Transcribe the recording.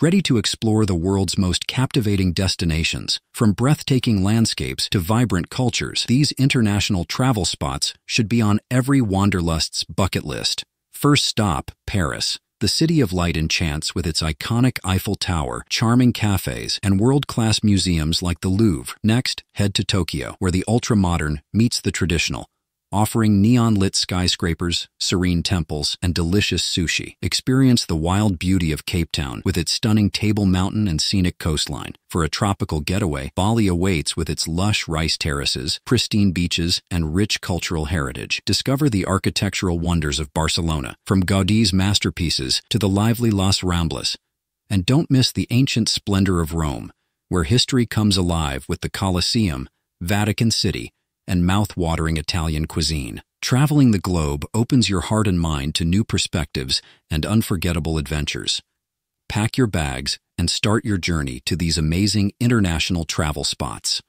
ready to explore the world's most captivating destinations. From breathtaking landscapes to vibrant cultures, these international travel spots should be on every wanderlust's bucket list. First stop, Paris. The city of light enchants with its iconic Eiffel Tower, charming cafes, and world-class museums like the Louvre. Next, head to Tokyo, where the ultra-modern meets the traditional, offering neon-lit skyscrapers, serene temples, and delicious sushi. Experience the wild beauty of Cape Town with its stunning Table Mountain and scenic coastline. For a tropical getaway, Bali awaits with its lush rice terraces, pristine beaches, and rich cultural heritage. Discover the architectural wonders of Barcelona, from Gaudi's masterpieces to the lively Las Ramblas. And don't miss the ancient splendor of Rome, where history comes alive with the Colosseum, Vatican City, and mouth-watering Italian cuisine. Traveling the globe opens your heart and mind to new perspectives and unforgettable adventures. Pack your bags and start your journey to these amazing international travel spots.